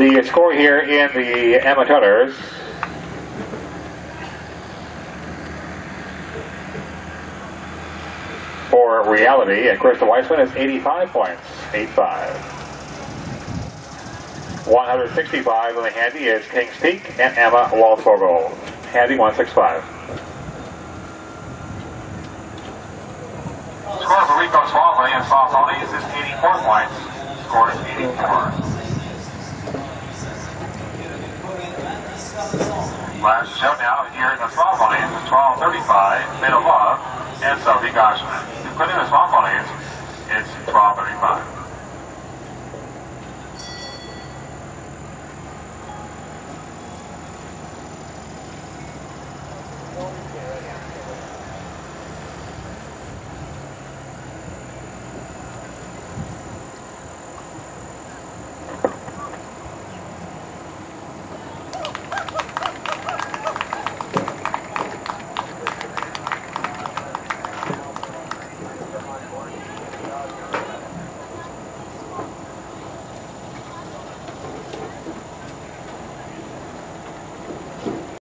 the score here in the amateurs. For reality, and Krista Weissman is 85 points, 85. 165 in the handy is Kings Peak and Emma Waldfogel. Handy 165. Score for Rico Swamley and Soft is 84 points. Score is 84. Last showdown here in the Soft Ponies 1235, Made of Love, and Sophie Goshman. You put in the 1235.